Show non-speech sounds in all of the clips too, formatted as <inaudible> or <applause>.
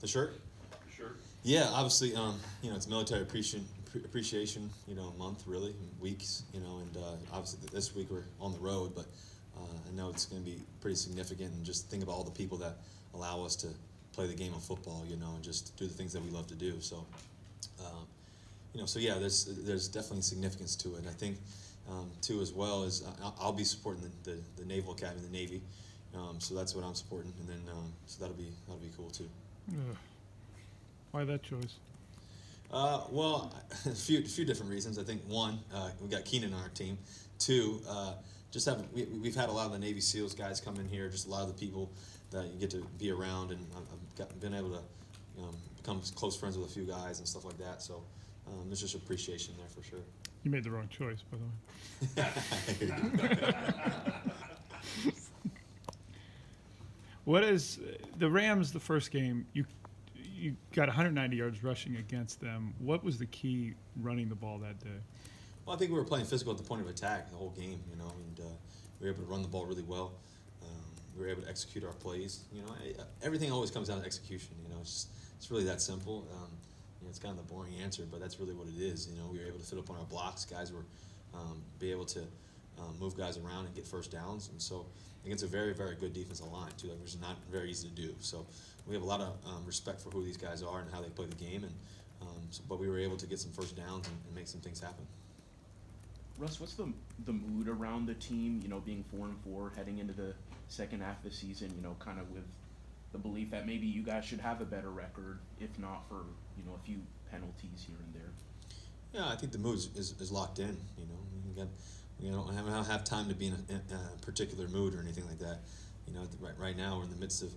The shirt? Sure. Yeah, obviously, um, you know, it's military appreciation, appreciation, you know, month really, weeks, you know, and uh, obviously this week we're on the road, but uh, I know it's going to be pretty significant, and just think about all the people that allow us to play the game of football, you know, and just do the things that we love to do. So, um, you know, so yeah, there's there's definitely significance to it. And I think um, too as well is I'll, I'll be supporting the, the, the Naval Academy, the Navy. Um, so that's what I'm supporting, and then um, so that'll be that'll be cool too. Ugh. Why that choice? Uh, well, <laughs> a few, a few different reasons. I think one, uh, we got Keenan on our team. Two, uh, just have we, we've had a lot of the Navy SEALs guys come in here. Just a lot of the people that you get to be around, and I've I've got, been able to um, become close friends with a few guys and stuff like that. So um, there's just appreciation there for sure. You made the wrong choice, by the way. <laughs> <laughs> What is the Rams? The first game, you you got 190 yards rushing against them. What was the key running the ball that day? Well, I think we were playing physical at the point of attack the whole game, you know, and uh, we were able to run the ball really well. Um, we were able to execute our plays. You know, I, everything always comes down to execution. You know, it's just, it's really that simple. Um, you know, it's kind of the boring answer, but that's really what it is. You know, we were able to fit up on our blocks. Guys were um, be able to um, move guys around and get first downs, and so against a very, very good defensive line too, which is not very easy to do. So we have a lot of um, respect for who these guys are and how they play the game, and um, so, but we were able to get some first downs and, and make some things happen. Russ, what's the the mood around the team? You know, being four and four, heading into the second half of the season. You know, kind of with the belief that maybe you guys should have a better record, if not for you know a few penalties here and there. Yeah, I think the mood is, is, is locked in. You know, we got, don't have, I don't have time to be in a, a particular mood or anything like that. You know, right, right now we're in the midst of,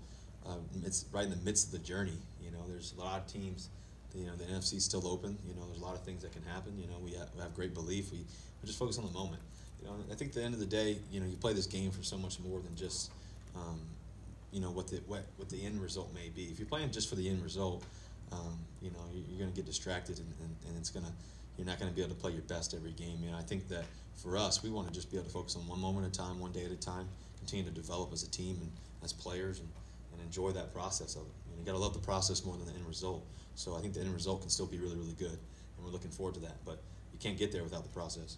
uh, it's right in the midst of the journey. You know, there's a lot of teams. You know, the NFC's still open. You know, there's a lot of things that can happen. You know, we have, we have great belief. We, we just focus on the moment. You know, I think at the end of the day, you know, you play this game for so much more than just, um, you know, what the what, what the end result may be. If you're playing just for the end result, um, you know, you're, you're going to get distracted and, and, and it's going to you're not going to be able to play your best every game. You know, I think that for us, we want to just be able to focus on one moment at a time, one day at a time, continue to develop as a team and as players, and, and enjoy that process of it. You, know, you got to love the process more than the end result. So I think the end result can still be really, really good, and we're looking forward to that. But you can't get there without the process.